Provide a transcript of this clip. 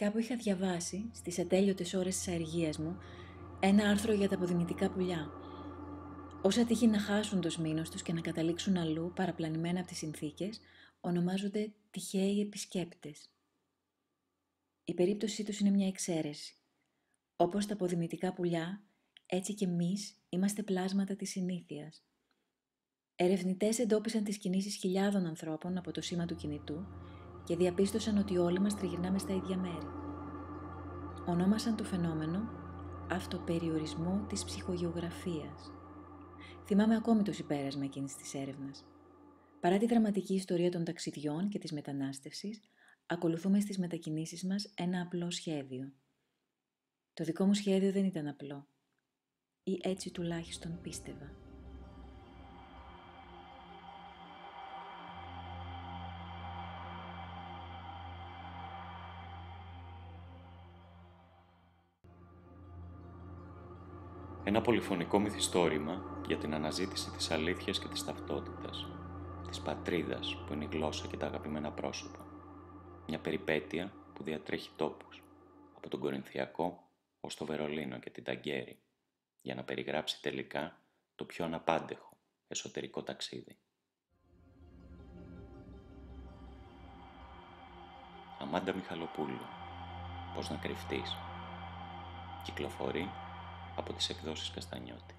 Κάπου είχα διαβάσει, στις ατέλειωτες ώρες της αργίας μου, ένα άρθρο για τα αποδημητικά πουλιά. Όσα τύχει να χάσουν το σμήνος τους και να καταλήξουν αλλού, παραπλανημένα από τις συνθήκες, ονομάζονται τυχαίοι επισκέπτες. Η περίπτωσή τους είναι μια εξαίρεση. Όπως τα αποδημητικά πουλιά, έτσι και εμείς είμαστε πλάσματα της συνήθειας. Ερευνητές εντόπισαν τις κινήσεις χιλιάδων ανθρώπων από το σήμα του κινητού και διαπίστωσαν ότι όλοι μας τριγυρνάμε στα ίδια μέρη. Ονόμασαν το φαινόμενο αυτοπεριορισμό της ψυχογεωγραφίας. Θυμάμαι ακόμη το συμπέρασμα εκείνης της έρευνας. Παρά τη δραματική ιστορία των ταξιδιών και της μετανάστευσης, ακολουθούμε στις μετακινήσεις μας ένα απλό σχέδιο. Το δικό μου σχέδιο δεν ήταν απλό. Ή έτσι τουλάχιστον πίστευα. Ένα πολυφωνικό μυθιστόρημα για την αναζήτηση της αλήθειας και της ταυτότητας, της πατρίδας που είναι η γλώσσα και τα αγαπημένα πρόσωπα. Μια περιπέτεια που διατρέχει τόπους, από τον Κορινθιακό ως το Βερολίνο και την Ταγκέρη, για να περιγράψει τελικά το πιο αναπάντεχο εσωτερικό ταξίδι. Αμάντα Μιχαλοπούλου, πώς να κρυφτείς. Κυκλοφορεί από τις εκδόσεις Καστανιώτη.